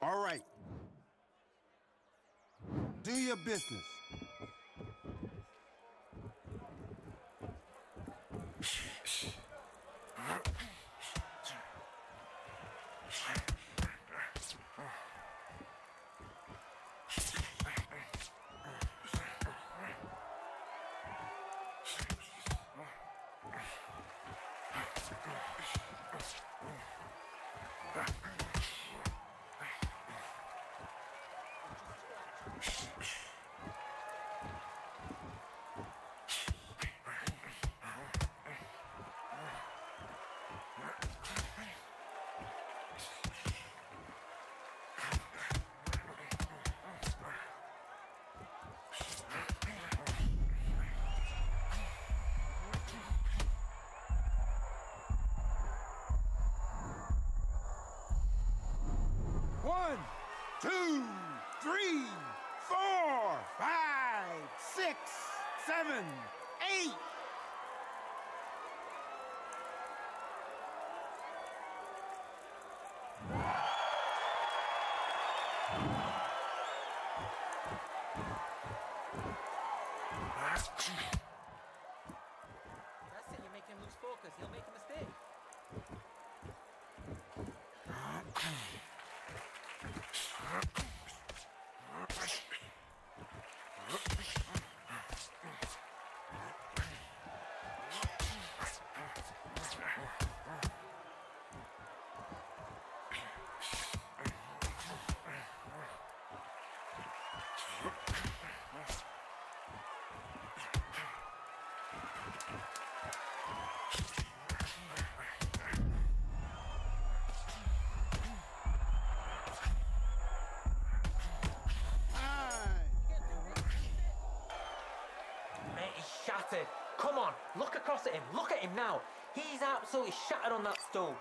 All right. Do your business. Six, seven, eight. That's it, you're making him lose focus. He'll make a across at him. Look at him now. He's absolutely shattered on that stool.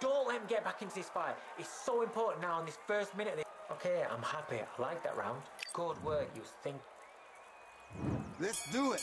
Don't let him get back into this fight. It's so important now in this first minute. this- Okay, I'm happy. I like that round. Good work. You think. Let's do it.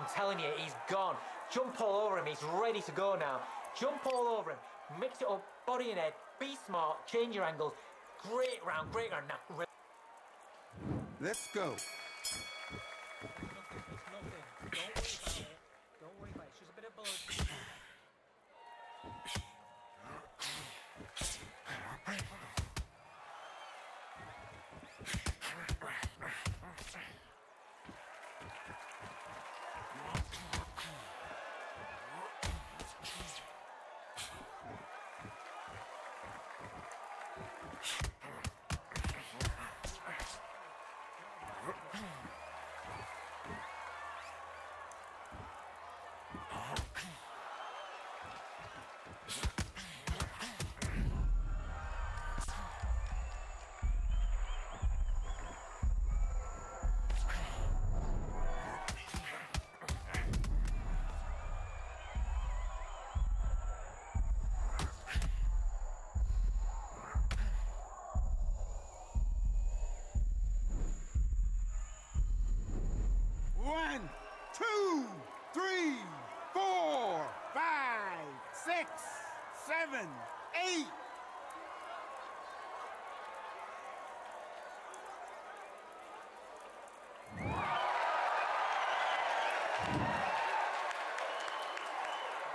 I'm telling you, he's gone. Jump all over him. He's ready to go now. Jump all over him. Mix it up, body and head. Be smart. Change your angles. Great round, great round. Now, re- Let's go. nothing. It's nothing. Don't worry about it. Don't worry about it. It's just a bit of blood.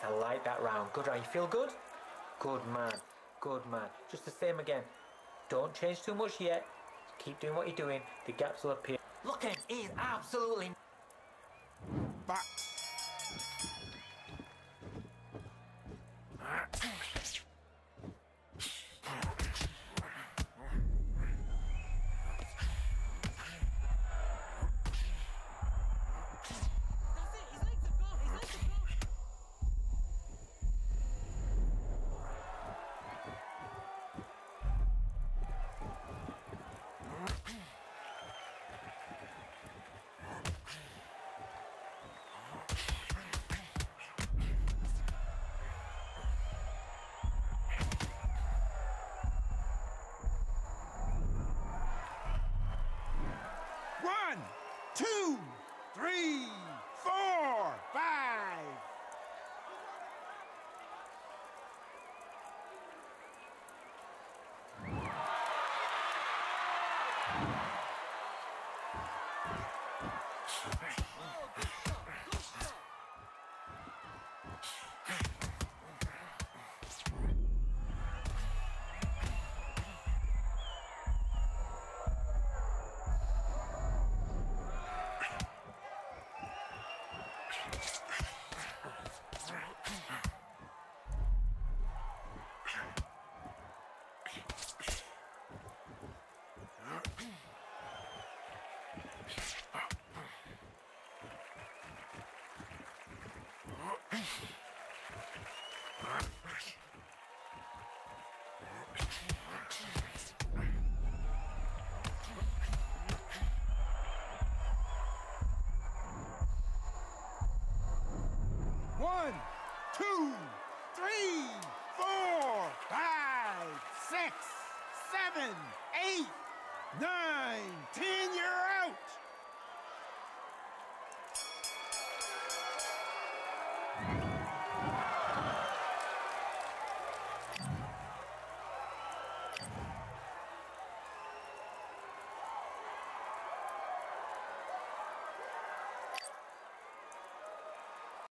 Yes, I like that round. Good round. You feel good? Good man. Good man. Just the same again. Don't change too much yet. Keep doing what you're doing. The gaps will appear. Look at him. He's absolutely. Box.